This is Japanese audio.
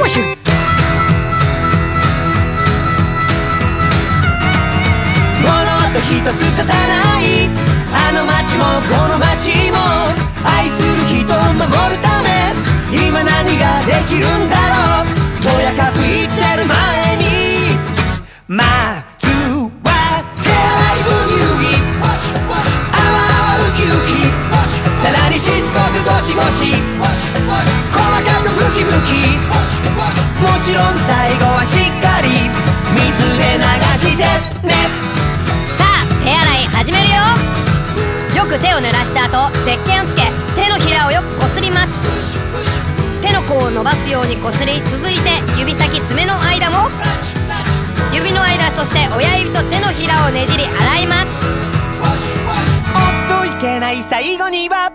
「物音一つ立たない」ちろん最後はしっかり水で流してね。さあ手洗い始めるよ。よく手を濡らした後石鹸をつけ手のひらをよくこすります。手の甲を伸ばすようにこすり続いて指先爪の間も指の間そして親指と手のひらをねじり洗います。おっといけない最後には